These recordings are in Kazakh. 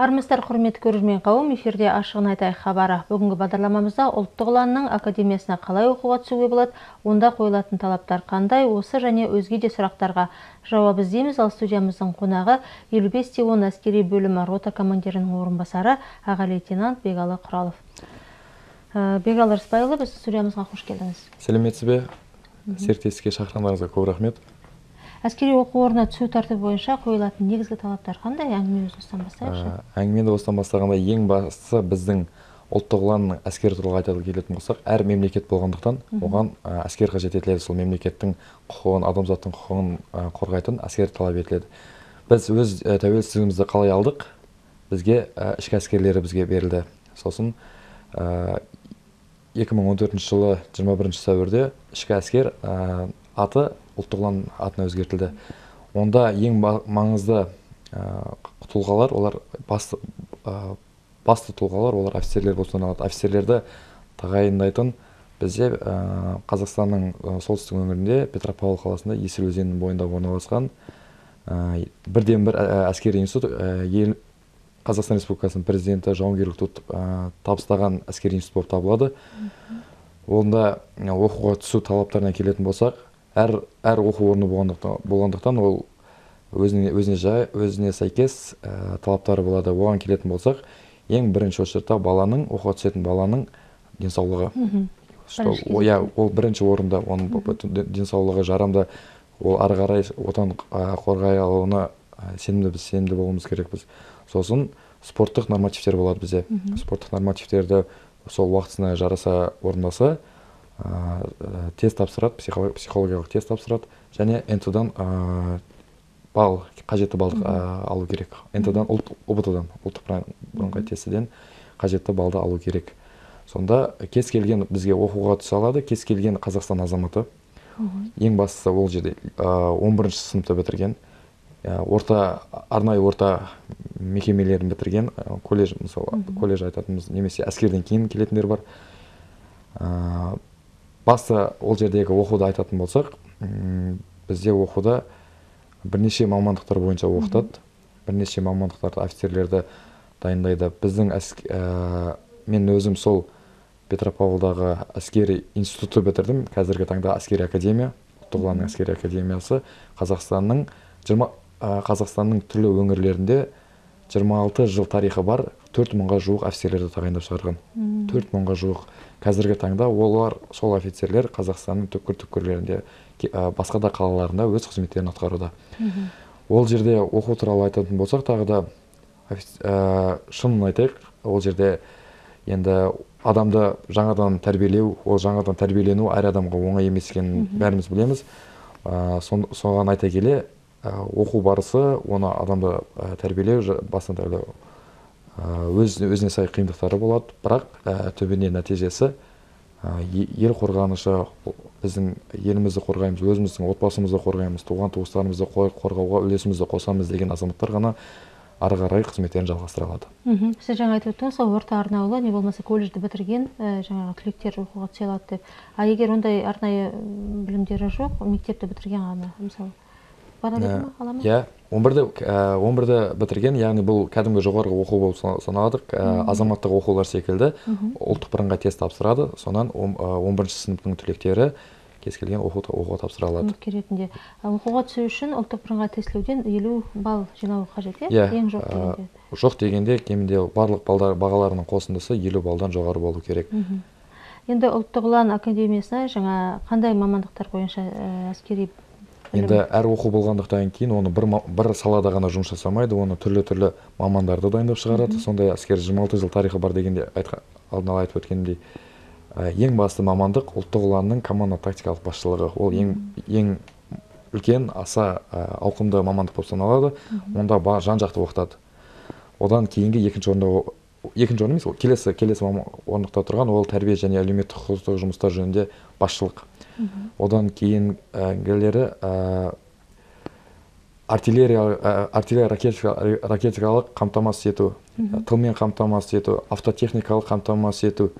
армысыздар құрметті көрермен қауым эфирде ашығын айтайық хабары. Бүгінгі бағдарламамызда ұлттық ұланның академиясына қалай оқуға түсуге болады онда қойылатын талаптар қандай осы және өзге де сұрақтарға жауап іздейміз. Ал студиямыздың қонағы 55 те 10 әскери бөлімі рота командирінің орынбасары аға лейтенант бегалы құралов. Бегалы рысбайұлы біздің студиямызға қош келдіңіз. Сәлеметсіз бе? Серіктестікке шақырғандарыңызға көп рахмет. Әскери оқу орнына түсу тәртібі бойынша қойылатын негізгі талаптар қандай? Әңгіме осыдан бастайықшы. Әңгімені осыдан бастағанда ең бастысы біздің ұлттық ұланның әскер туралы айтады келетін болсақ әр мемлекет болғандықтан оған әскер қажет етіледі сол мемлекеттің құқығын адамзаттың құқығын қорғайтын әскер талап етіледі. Біз өз тәуелсіздігімізді қалай алдық? Бізге ішкі әскерлері бізге берілді. Сосын 2014 жылы 21 сәуірде ішкі әскер аты ұлттық ұлан атына өзгертілді. Онда ең маңызды тұлғалар олар басты басты тұлғалар олар офицерлер болып саналады. Офицерлерді тағайындайтын бізде қазақстанның солтүстік өңірінде петропавл қаласында есіл өзенінің бойында орналасқан бірден бір әскери институт ел қазақстан республикасының президенті жауынгерлік ту табыстаған әскери институт болып табылады. Онда оқуға түсу талаптарына келетін болсақ әр әр оқу орны болғандықтан, болғандықтан ол өзіне өзіне жай өзіне сәйкес ә, талаптары болады. Оған келетін болсақ ең бірінші очередте баланың оқуға түсетін баланың денсаулығы. Что иә ол бірінші орында оның денсаулығы жарамды. Ол ары қарай отан қорғай алуына сенімді біз сенімді болуымыз керекпіз. Сосын спорттық нормативтер болады бізде. Спорттық нормативтерді сол уақытысына жараса орындаса ә, тест тапсырады психологиялық тест тапсырады және нт дан ә, балл қажетті балды ә, алу керек. Нт дан ұбт дан ұлттық бірыңғай тестіден қажетті балды алу керек. Сонда кез келген бізге оқуға түсе алады кез келген қазақстан азаматы. Ең бастысы ол жерде он бірінші сыныпты бітірген орта арнайы орта мекемелерін бітірген колледж мысалы колледж айтатынымыз немесе әскерден кейін келетіндер бар. Басты ол жердегі оқуды айтатын болсақ бізде оқуда бірнеше мамандықтар бойынша оқытады. Бірнеше мамандықтарды офицерлерді дайындайды. Біздің ә, мен өзім сол петропавлдағы әскери институтты бітірдім. Қазіргі таңда әскери академия ұлттық ұланның әскери академиясы қазақстанның жиырма қазақстанның түрлі өңірлерінде 26 жыл тарихы бар төрт мыңға жуық офицерлерді тағайындап шығарған. Төрт мыңға жуық. Қазіргі таңда олар сол офицерлер қазақстанның түкпір түкпірлерінде басқа да қалаларында өз қызметтерін атқаруда. Ол жерде оқу туралы айтатын болсақ тағы да ә, шынын айтайық. Ол жерде енді адамды жаңадан тәрбиелеу ол жаңадан тәрбиелену әр адамға оңай емес екенін бәріміз білеміз. Ә, соған айта келе оқу барысы оны адамды тәрбиелеу басын өз, өзіне сай қиындықтары болады. Бірақ ә, нәтижесі ел қорғанышы біздің елімізді қорғаймыз өзіміздің отбасымызды қорғаймыз туған туыстарымызды қорғауға үлесімізді қосамыз деген азаматтар ғана ары қарай қызметтерін жалғастыра алады. Мхм. Сіз жаңа айтып өттіңіз ғой орта арнаулы не болмаса колледжді бітірген ә, жаңағы түлектер оқуға түсе алады деп. А егер ондай арнайы білімдері жоқ мектепті бітірген ғана мысалы иә. Он бірді он бірді бітірген яғни бұл кәдімгі жоғарғы оқу болып саналады азаматтық оқулар секілді ұлттық бірыңғай тест тапсырады. Сонан он бірінші сыныптың түлектері кез келген оқуға тапсыра алады. Үміткер ретінде. Оқуға түсу үшін ұлттық бірыңғай тестілеуден елу балл жинау қажет иә? Ең жоқ дегенде. жоқ дегенде кемінде барлық балдар бағаларының қосындысы елу баллдан жоғары болу керек. Енді ұлттық ұлан академиясына жаңа қандай мамандықтар бойынша әскери енді әр оқу болғандықтан кейін оны бір, бір салада ғана жұмыс жасамайды оны түрлі түрлі мамандарды дайындап шығарады. Сондай әскер 26 жыл тарихы бар дегенде алдын ала айтып өткенімдей ең басты мамандық ұлттық ұланның команда тактикалық басшылығы. Ол ең ең үлкен аса ауқымды мамандық болып саналады. Онда жан жақты оқытады. Одан кейінгі екінші орында екінші орын емес келесі келесі орындықта тұрған ол тәрбие және әлеуметтік құқықтық жұмыстар жөнінде басшылық. Одан кейінгілері ә, артиллерия ә, артиллерия ракетикалық қамтамасыз ету тылмен қамтамасыз ету автотехникалық қамтамасыз ету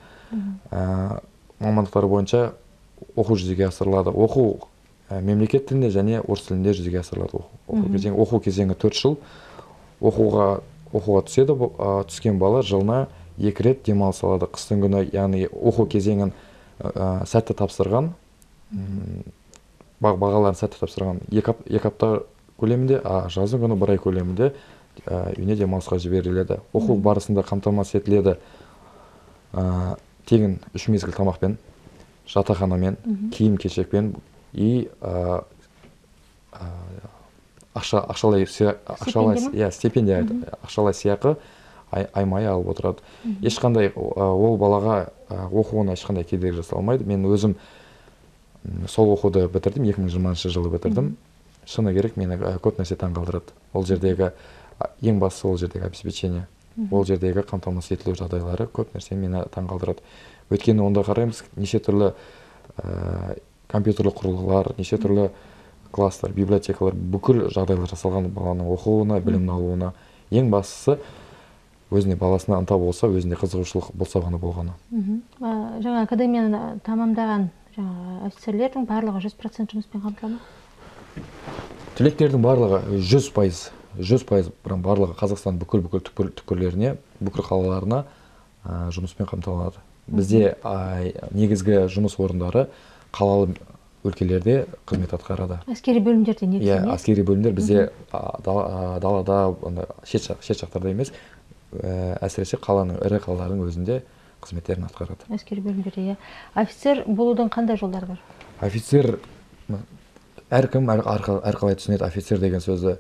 ә, мамандықтары бойынша оқу жүзеге асырылады. Оқу ә, мемлекет тілінде және орыс тілінде жүзеге асырылады оқу, оқу кезеңі. Оқу кезеңі төрт жыл. Оқуға оқуға түседі а, түскен бала жылына екі рет демалыс алады. Қыстың күні яғни оқу кезеңін а, сәтті тапсырған бағаларын сәтті тапсырған. Екі, ап- екі апта көлемінде а жаздың күні бір ай көлемінде а, үйіне демалысқа жіберіледі. Оқу барысында қамтамасыз етіледі. А, тегін үш мезгіл тамақпен жатақханамен киім кешекпен и а, ақша ақшалай ақшалай иә стипендия ақшалай сыйақы ай, аймай алып отырады. Ешқандай ол балаға оқуына ешқандай кедергі жасалмайды. Мен өзім сол оқуды бітірдім 2020 жылы бітірдім. Шыны керек мені көп нәрсе таңғалдырады. Ол жердегі ең бастысы ол жердегі обеспечение. Ол жердегі қамтамасыз етілу жағдайлары көп нәрсе мені таңғалдырады. Өйткені онда қараймыз неше түрлі ә, компьютерлік құрылғылар неше түрлі класстар библиотекалар бүкіл жағдайлар жасалған баланың оқуына білім алуына. Ең бастысы өзіне баласына ынта болса өзінде қызығушылық болса ғана болғаны. Мхм. Жаңа академияны тамамдаған жаңағы офицерлердің барлығы жүз процент жұмыспен қамтыла ма? Түлектердің барлығы жүз пайыз жүз пайыз барлығы қазақстан бүкіл бүкіл түкпір түкпірлеріне бүкіл қалаларына ә, жұмыспен қамтылады. Бізде а, негізгі жұмыс орындары қалалы өлкелерде қызмет атқарады. Әскери бөлімдерде иә негізінен әскери бөлімдер бізде а, далада шет шет жақтарда емес ә, әсіресе қаланың ірі қалалардың өзінде қызметтерін атқарады. Әскери бөлімдерде иә. Офицер болудың қандай жолдары бар? Офицер әркім әр, әрқа- әрқалай түсінеді офицер деген сөзді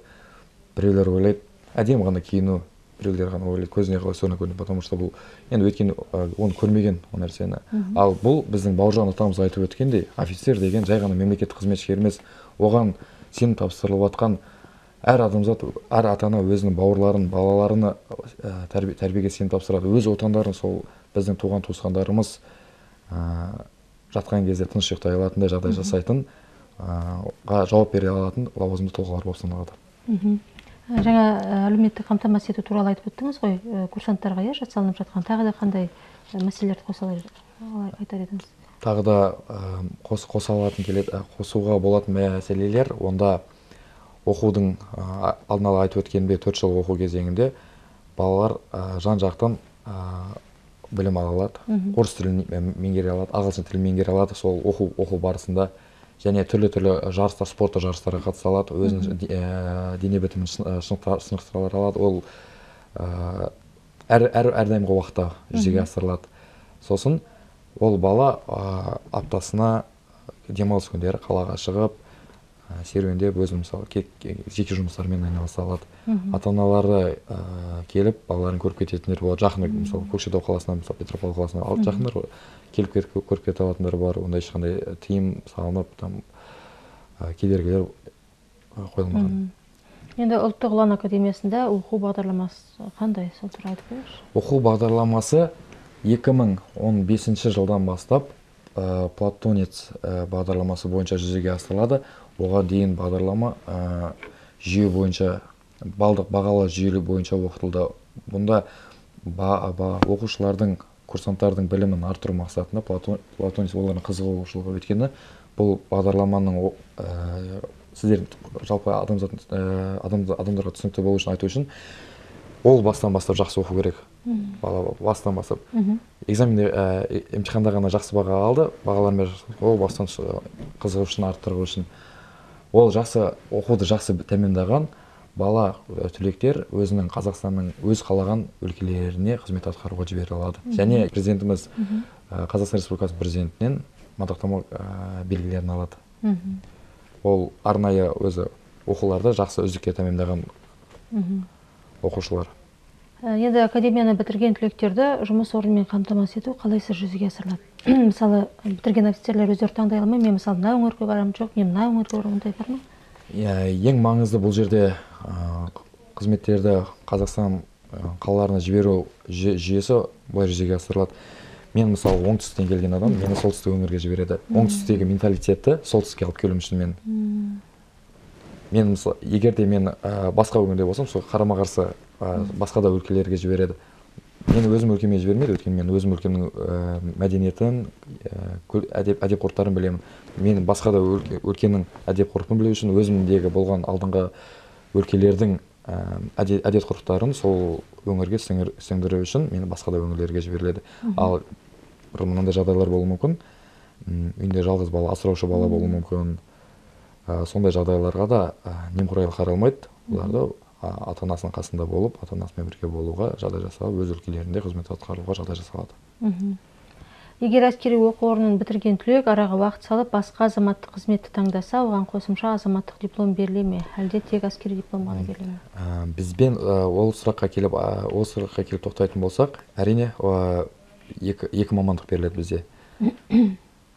біреулер ойлайды. Әдемі ғана киіну біреулер ғана ойлайды көзіне қалай соны көрінеді потому что бұл енді өйткені оны көрмеген ол нәрсені. Ал бұл біздің бауыржан атамыз айтып өткендей офицер деген жай ғана мемлекеттік қызметші емес оған сенім тапсырылып жатқан әр адамзат әр ата ана өзінің бауырларын балаларына ә, тәрбие, тәрбиеге сенім тапсырады. Өз отандарын сол біздің туған туысқандарымыз ә, жатқан кезде тыныш ұйықтай алатындай жағдай жасайтын ә, жауап бере алатын лауазымды тұлғалар болып саналады. Жаңа әлеуметтік қамтамасыз ету туралы айтып өттіңіз ғой. Курсанттарға иә жасалынып жатқан тағы да қандай мәселелерді қоса айтар едіңіз? Тағы да қос, қоса алатын келеді қосуға болатын мәселелер онда оқудың ә, алдын ала айтып өткенімдей төрт жыл оқу кезеңінде балалар ә, жан жақтан ә, білім ала алады орыс тілін ме- меңгере алады ағылшын тілін меңгере алады сол оқу оқу барысында және түрлі түрлі жарыстар спорттық жарыстарға қатыса алады өзінің де- ә, дене бітімін шын- шынықтыра шынықтыра алады ол ә, әр, әр әрдайымғы уақытта жүзеге асырылады. Сосын ол бала ә, аптасына демалыс күндері қалаға шығып ә, серуендеп өзі мысалы ке- ке- жеке жұмыстарымен айналыса алады. Ата аналары ә, келіп балаларын көріп кететіндер болады. Жақын мысалы көкшетау қаласынан мысалы петропавл қаласынан алып жақындар ғой. Келіп кетіп көріп кете алатындар бар. Онда ешқандай тыйым салынып там ә, кедергілер қойылмаған. Енді ұлттық ұлан академиясында оқу бағдарламасы қандай? Сол туралы айтып беріңізші оқу бағдарламасы 2015 жылдан бастап ә, платонец ә, бағдарламасы бойынша жүзеге асырылады. Оған дейін бағдарлама ә, жүйе бойынша балдық бағалы жүйе бойынша оқытылды. Бұнда ба, ба, оқушылардың курсанттардың білімін арттыру мақсатында платон, платонец олардың қызығушылығы өйткені бұл бағдарламаның ә, сіздер жалпы адамзат ә, адамда- адамдарға түсінікті болу үшін айту үшін ол бастан бастап жақсы оқу керек. Бала бастан бастап. Экзаменде ә, емтиханда ғана жақсы баға алды. Бағалармен ол бастан қызығушылығын арттыру үшін. Ол жақсы оқуды жақсы тәмамдаған бала ә, түлектер өзінің қазақстанның өз қалаған өлкелеріне қызмет атқаруға жібере алады. Және президентіміз ә, қазақстан республикасы президентінен мадақтама ә, белгілерін алады. Ол арнайы өзі оқуларды жақсы үздікке тәмамдаған оқушылар. Енді академияны бітірген түлектерді жұмыс орнымен қамтамасыз ету қалайсы жүзеге асырылады? Мысалы бітірген офицерлер өздері таңдай ала ма мен мысалы мына өңірге барамын жоқ мен мына өңірге барамын ондай бар ма? Иә, ең маңызды бұл жерде қызметтерді қазақстан қалаларына жіберу жүйе- жүйесі былай жүзеге асырылады. Мен мысалы оңтүстіктен келген адам мені солтүстік өңірге жібереді. Оңтүстіктегі менталитетті солтүстікке алып келуім үшін мен. Мен мысалы егер де мен ә, басқа өңірде болсам сол қарама қарсы ә, басқа да өлкелерге жібереді. Мені өзім өлкеме жібермейді өйткені мен өзім өлкемнің ә, мәдениетін ә, әдеп әдеп ғұрыптарын білемін. Мен басқа да өлке, өлкенің әдеп ғұрпын білу үшін өзімдегі болған алдыңғы өлкелердің әдет, әдет ғұрыптарын сол өңірге сіңір, сіңдіру үшін мені басқа да өңірлерге жіберіледі. Ал бір мынандай жағдайлар болуы мүмкін. Үйінде жалғыз бала асыраушы бала болуы мүмкін. Ә, сондай жағдайларға да ә, немқұрайлы қаралмайды. Оларды ә, ата анасының қасында болып ата анасымен бірге болуға жағдай жасалып өз өлкелерінде қызмет атқаруға жағдай жасалады. Егер әскери оқу орнын бітірген түлек араға уақыт салып басқа азаматтық қызметті таңдаса оған қосымша азаматтық диплом беріле ме? Әлде тек әскери диплом ғана беріле ме? Ә, бізбен ә, ол сұраққа келіп ә, ол сұраққа келіп тоқтайтын болсақ әрине ә, екі, екі мамандық беріледі бізде.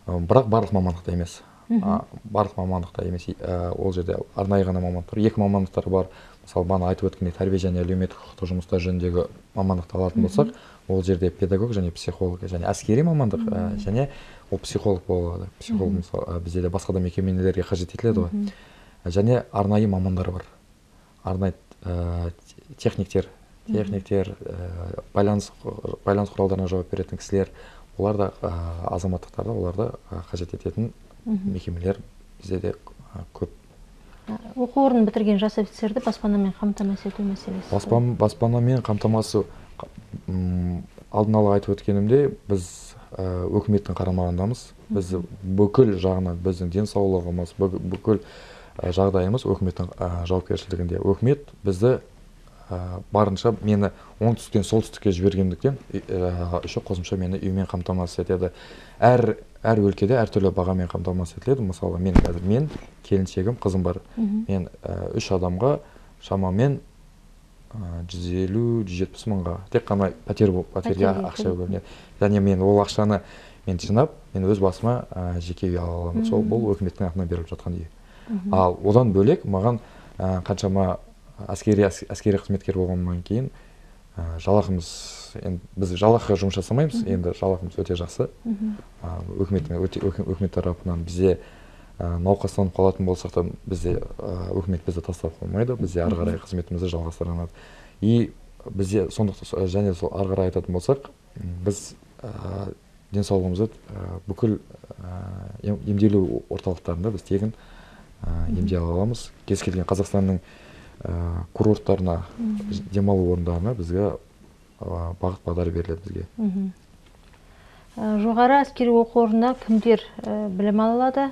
Бірақ барлық мамандықта емес. А, барлық мамандықта емес ә, ол жерде арнайы ғана мамандықтар екі мамандықтар бар. Мысалы бағана айтып өткендей тәрбие және әлеуметтік құқықтық жұмыстар жөніндегі мамандықты алатын болсақ ол жерде педагог және психолог және әскери мамандық ә, және ол психолог болады. Психолог мысалы ә, бізде де басқа да мекемелерге қажет етіледі ғой. Және арнайы мамандар бар. Арнайы ә, техниктер. Техниктер ә, байланыс байланыс құралдарына жауап беретін кісілер олар да ә, азаматтықтарда оларды ә, қажет ететін мекемелер бізде де көп. Оқу орнын бітірген жас офицерді баспанамен қамтамасыз ету мәселесі баспан, баспанамен қамтамасыз алдын ала айтып өткенімдей біз өкіметтің қарамағындамыз. Біз бүкіл жағынан біздің денсаулығымыз бү- бүкіл жағдайымыз өкіметтің жауапкершілігінде. Өкімет бізді барынша мені оңтүстіктен солтүстікке жібергендіктен еще қосымша мені үймен қамтамасыз етеді. Әр әр өлкеде әртүрлі бағамен қамтамасыз етіледі. Мысалы мен қазір мен келіншегім қызым бар. Мен ә, үш адамға шамамен жүз елу жүз жетпіс мыңға тек қана пәтер пәтерге ақша бөлінеді. Және мен ол ақшаны мен жинап мен өз басыма ә, жеке үй ала аламын. Сол бұл өкіметтің атынан беріліп жатқан үй. Ал одан бөлек маған ә, қаншама әскери әс- әскери қызметкер болғаннан кейін ә, жалақымыз енді біз жалақыға жұмыс жасамаймыз енді жалақымыз өте жақсы. Өкі- өкімет тарапынан бізде ә, науқастанып қалатын болсақ та бізде өкімет бізді тастап қоймайды. Бізде ары қарай қызметімізді жалғастырамыз. И бізде сондықтан со- және сол ары қарай айтатын болсақ біз ә, денсаулығымызды ә, бүкіл ә, ем- емделу орталықтарында біз тегін ә, емдей ала аламыз. Кез келген қазақстанның ә, курорттарына демалу орындарына бізге бағыт бағдар беріледі бізге. Ә, жоғары әскери оқу орнына кімдер ә, білім ала алады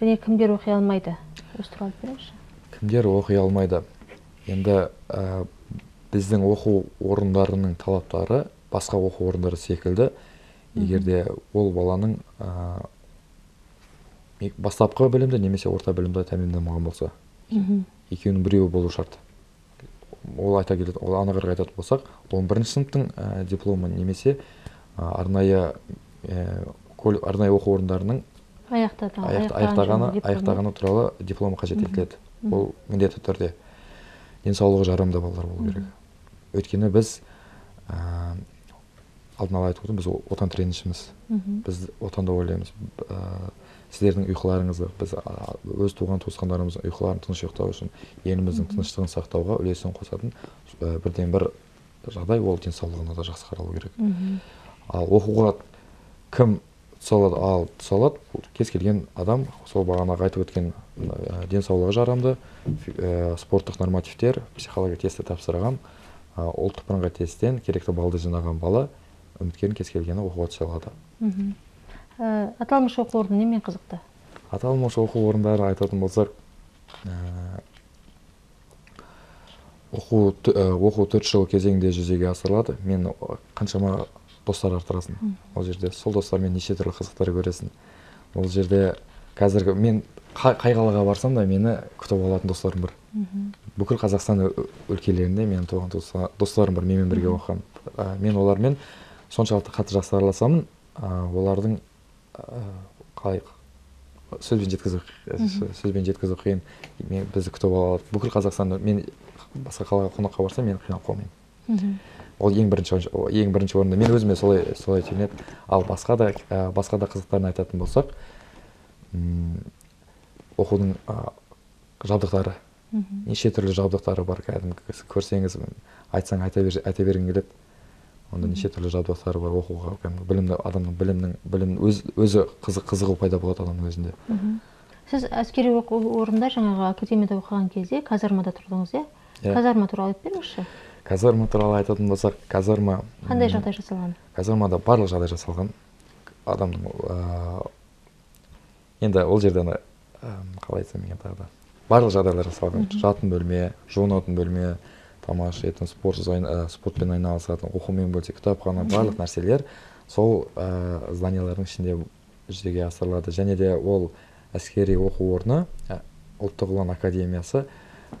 және кімдер оқи алмайды? Осы туралы айтып беріңізші. Кімдер оқи алмайды? Енді ә, біздің оқу орындарының талаптары басқа оқу орындары секілді. Егер де ол баланың ә, бастапқы білімді немесе орта білімді тәмамдамаған болса екеуінің біреуі болу шарт. Ол айта келетін ол анығырақ айтатын болсақ он бірінші сыныптың ә, дипломы немесе ә, арнайы ә, кол- арнайы оқу орындарының аяқтады аяқ- аяқтағаны аяқтағаны туралы дипломы қажет етіледі. Ол міндетті түрде денсаулығы жарамды балалар болу керек. Өйткені біз ә, алдын ала айтып біз отан тренішіміз біз отанды ойлаймыз ә, сіздердің ұйқыларыңызды біз өз туған туысқандарымыздың ұйқыларын тыныш ұйықтау үшін еліміздің тыныштығын сақтауға үлесін қосатын ә, бірден бір жағдай ол денсаулығына да жақсы қаралу керек. Ал оқуға кім түсе алады ал түсе алады бұл кез келген адам сол бағанағы айтып өткен ә, денсаулығы жарамды ә, спорттық нормативтер психология тесті тапсырған ә, ұлттық бірыңғай тесттен керекті баллды жинаған бала үміткердің кез келгені оқуға түсе алады. Ә, аталмыш оқу орны немен қызықты? Аталмыш оқу орындары айтатын болсақ ә, оқу ә, оқу төрт жыл кезеңінде жүзеге асырылады. Мен қаншама достар арттырасың ол жерде. Сол достармен неше түрлі қызықтар көресің. Ол жерде қазіргі мен қай, қалаға барсам да мені күтіп алатын достарым бар. Бүкіл қазақстан өлкелерінде менің туған достарым бар менімен бірге оқыған Ә, мен олармен соншалықты қатты жақсы араласамын. Ә, олардың қалай сөзбен жеткізу сө- сөзбен жеткізу қиын. Мен бізді күтіп алады бүкіл қазақстанды мен басқа қалаға қонаққа барсам мен қиналып қалмаймын. Ол ең бірінші ең бірінші орында мен өзіме солай солай түйінеді. Ал басқа да ә, басқа да қызықтарын айтатын болсақ м, оқудың ә, жабдықтары. Неше түрлі жабдықтары бар кәдімгі көрсеңіз айтсаң айта, бер, айта бергің келеді. Онда неше түрлі жабдықтары бар оқуға. Кәдімгі білімді адамның білімнің білім өз, өзі қызық қызығу пайда болады адамның өзінде. Сіз әскери оқу орнында жаңағы академияда оқыған кезде казармада тұрдыңыз иә? Иә. казарма туралы айтып беріңізші. Казарма туралы айтатын болсақ казарма қандай жағдай жасалған? казармада барлық жағдай жасалған. Адамның ыыы, енді ол жерде ана қалай айтсам екен тағы да. Барлық жағдайлар жасалған. Жатын бөлме жуынатын бөлме тамақ ішетін спорт ә, спортпен айналысатын оқумен бөлсе кітапхана барлық нәрселер сол ә, зданиялардың ішінде жүзеге асырылады. Және де ол әскери оқу орны ә, ұлттық ұлан академиясы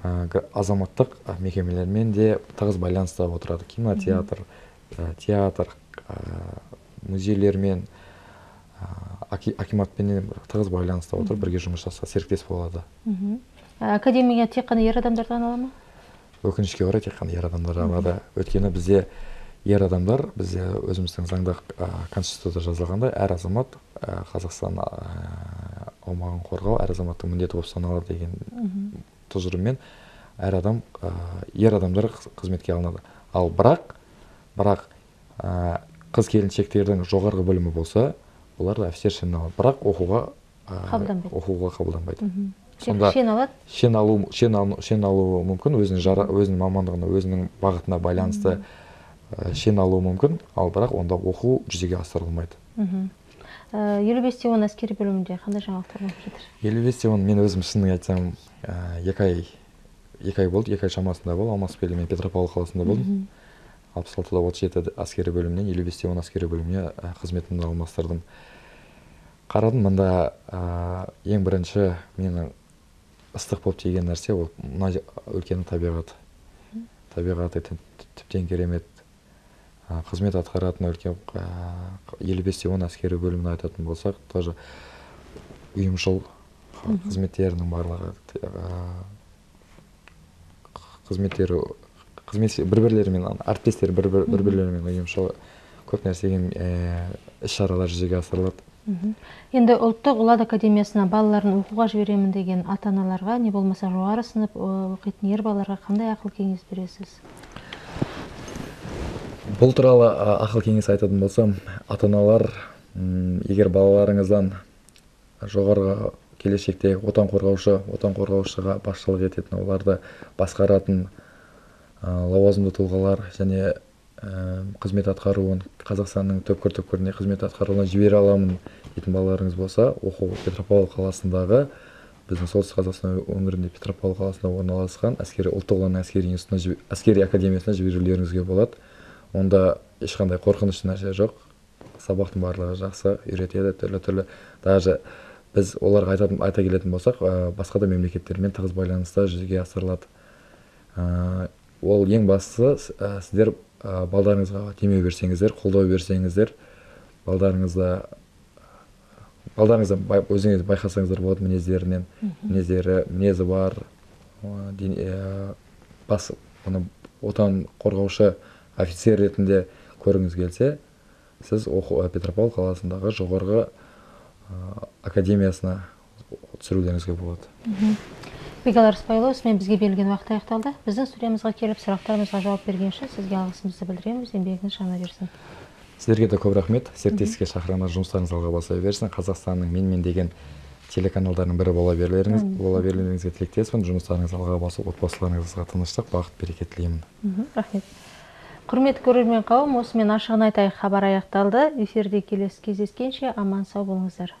ә, азаматтық мекемелермен де тығыз байланыста отырады. Кинотеатр ә, театр ә, музейлермен ә, аки- акиматпенен тығыз байланыста отырып бірге жұмыс жасап серіктес болады. Мхм. Академияға тек қана ер адамдар ғана ала ма? Өкінішке орай тек қана ер адамдар алады өйткені бізде ер адамдар бізде өзіміздің заңда конституцияда жазылғандай әр азамат ә, қазақстан аумағын қорғау әр азаматтың міндеті болып саналады деген тұжырыммен әр адам ә, ер адамдар қыз- қызметке алынады. Ал бірақ бірақ ә, қыз келіншектердің жоғарғы білімі болса олар офицер шенін алады. Бірақ оқуға Қабылданбайды. оқуға қабылданбайды. Сонда шен алады? шен алу шен алу шен алуы мүмкін. Өзінің жара өзінің мамандығына өзінің бағытына байланысты ә, шен алуы мүмкін. Ал бірақ онда оқу жүзеге асырылмайды. Мхм Ә, елу бесте он әскери бөлімінде қандай жаңалықтар болып жатыр? Елу бесте оны мен өзім шынын айтсам ә, екі ай екі ай болды. Екі ай шамасында болды. Алмасбелі мен петропавл қаласында болдым. Алпыс алтыда отыз жеті әскери бөлімнен елу бесте он әскери бөліміне ә, қызметімді алмастырдым. Қарадым мында ә, ең бірінші менің ыстық болып тиген нәрсе ол мына өлкенің табиғаты табиғаты тіп- тіптен керемет қызмет атқаратын өлке елу бесте он әскери бөлімін айтатын болсақ тоже ұйымшыл қызметтерінің барлығы қызметтері қызмет бір бірлерімен әріптестер бір бір бір бірлерімен ұйымшыл көп нәрсеге іс шаралар жүзеге асырылады. Енді ұлттық ұлан академиясына балаларын оқуға жіберемін деген ата аналарға не болмаса жоғары сынып оқитын ер балаларға қандай ақыл кеңес бересіз? Бұл туралы ақыл кеңес айтатын болсам ата аналар егер балаларыңыздан жоғарғы келешекте отан қорғаушы отан қорғаушыға басшылық ететін оларды басқаратын лауазымды тұлғалар және қызмет атқаруын қазақстанның түкпір түкпіріне қызмет атқаруына жібере аламын дейтін балаларыңыз болса оқу петропавл қаласындағы біздің солтүстік қазақстан өңірінде петропавл қаласында орналасқан әскери ұлттық ұлан әскери институтына әскери академиясына жіберулеріңізге болады. Онда ешқандай қорқынышты нәрсе жоқ. Сабақтың барлығы жақсы үйретеді түрлі түрлі. Даже біз оларға айтатын айта келетін болсақ ә, басқа да мемлекеттермен тығыз байланыста жүзеге асырылады. Ә, ол ең бастысы ә, сіздер ә, балдарыңызға демеу берсеңіздер қолдау берсеңіздер балдарыңызда балдарыңыздан бай- өзіңіз байқасаңыздар болады мінездерінен. Мінездері мінезі бар ә, ә, бас оны отан қорғаушы офицер ретінде көргіңіз келсе сіз оқу ә, петропавл қаласындағы жоғарғы ә, академиясына түсірулеріңізге болады. Бекал рысбайұлы осымен бізге берілген уақыт аяқталды. Біздің студиямызға келіп сұрақтарымызға жауап берген үшін сізге алғысымызды білдіреміз. Еңбегіңіз жана берсін. Сіздерге де көп рахмет. Серіктестікке шақырғандар жұмыстарыңыз алға баса берсін. Қазақстанның менмен деген телеканалдарының бірі бола берлеріңіз бола берлеріңізге тілектеспін. Жұмыстарыңыз алға басып отбасыларыңызға тыныштық бақыт береке тілеймін. Рахмет. Құрметті көрермен қауым осымен ашығын айтайық хабар аяқталды. Эфирде келесі кездескенше аман сау болыңыздар.